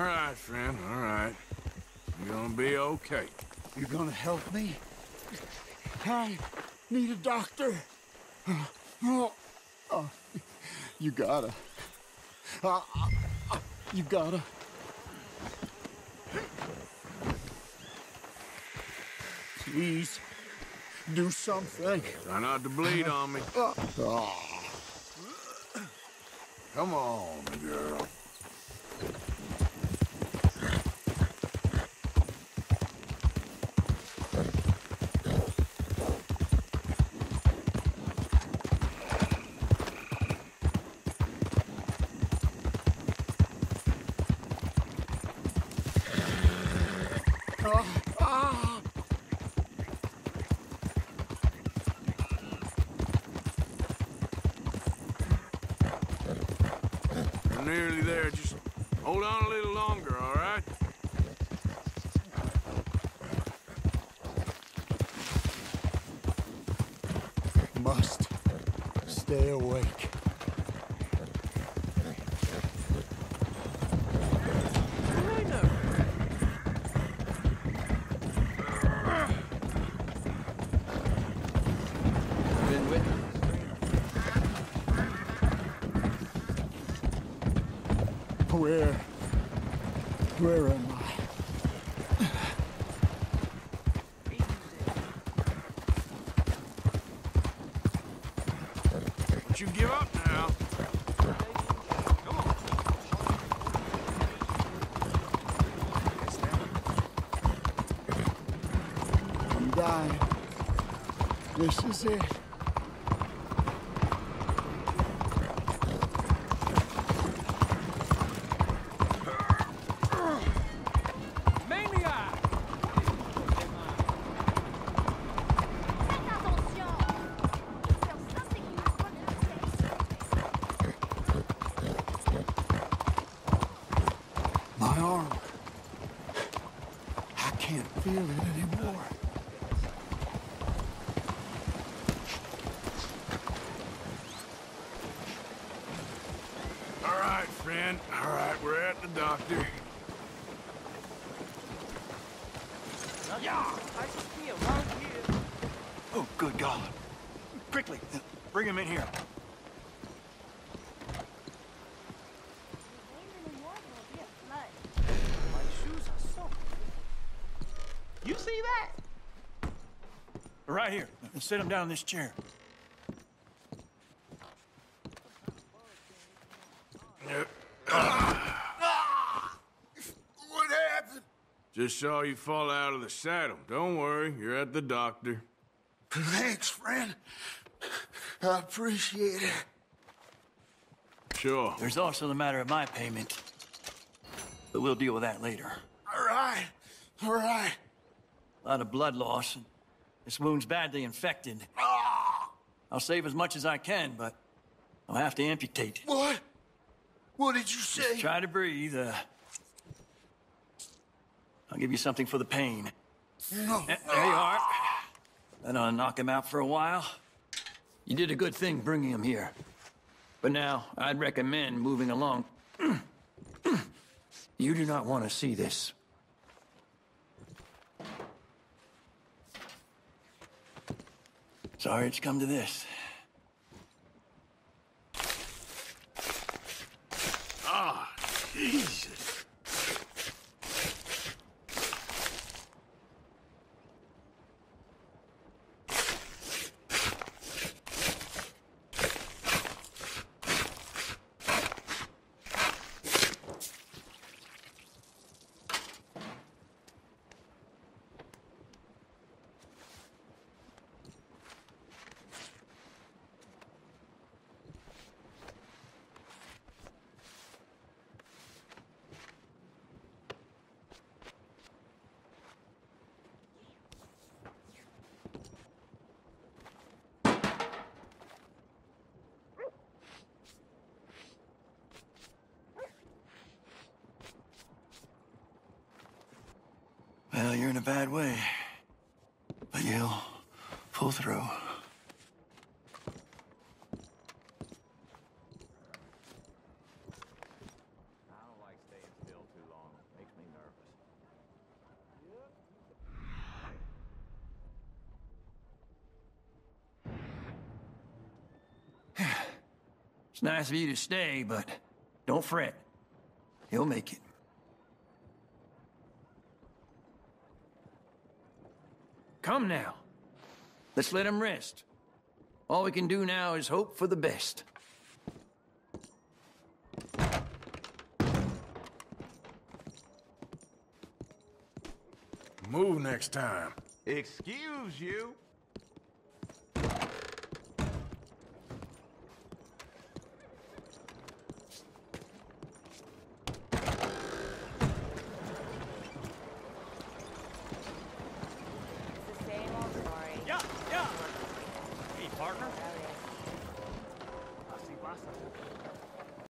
All right, friend, all right. You're gonna be okay. You're gonna help me? I need a doctor. Oh, oh, you gotta. Uh, uh, you gotta. Please, do something. Try not to bleed on me. Come on, girl. We're nearly there. Just hold on a little longer, all right? Must stay awake. Where? Where am I? Don't you give up now. I'm dying. This is it. Feel it anymore. All right, friend. All right, we're at the doctor. Yeah! I see around here. Oh, good God. Quickly, bring him in here. My shoes are soaked. You see that? Right here. And sit him down in this chair. What happened? Just saw you fall out of the saddle. Don't worry, you're at the doctor. Thanks, friend. I appreciate it. Sure. There's also the matter of my payment. But we'll deal with that later. All right. All right. A lot of blood loss, and this wound's badly infected. I'll save as much as I can, but I'll have to amputate. What? What did you say? Try to breathe. Uh, I'll give you something for the pain. No. Eh, There you are. Then I'll knock him out for a while. You did a good thing bringing him here. But now, I'd recommend moving along. you do not want to see this. Sorry it's come to this. you're in a bad way. But you'll pull through. It's nice of you to stay, but don't fret. He'll make it. Come now. Let's let him rest. All we can do now is hope for the best. Move next time. Excuse you.